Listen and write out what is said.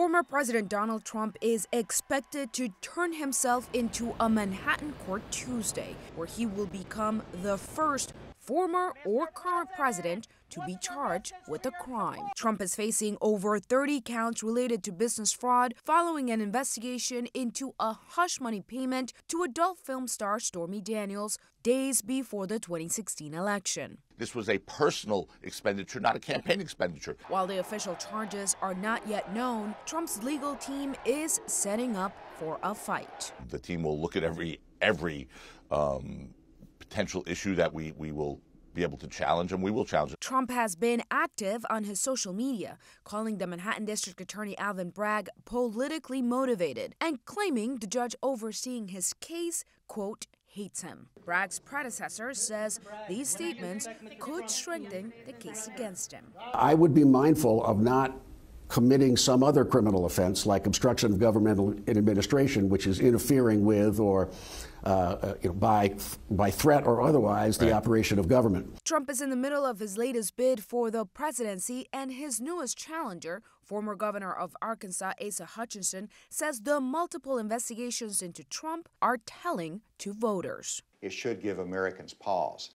Former President Donald Trump is expected to turn himself into a Manhattan court Tuesday, where he will become the first former or current president to be charged with a crime. Trump is facing over 30 counts related to business fraud following an investigation into a hush money payment to adult film star Stormy Daniels days before the 2016 election. This was a personal expenditure, not a campaign expenditure. While the official charges are not yet known, Trump's legal team is setting up for a fight. The team will look at every every um, potential issue that we, we will be able to challenge, and we will challenge it. Trump has been active on his social media, calling the Manhattan District Attorney Alvin Bragg politically motivated and claiming the judge overseeing his case, quote, hates him. Bragg's predecessor says these statements could strengthen the case against him. I would be mindful of not committing some other criminal offense like obstruction of governmental administration, which is interfering with or uh, uh, you know, by by threat or otherwise the operation of government. Trump is in the middle of his latest bid for the presidency, and his newest challenger, former governor of Arkansas Asa Hutchinson, says the multiple investigations into Trump are telling to voters. It should give Americans pause.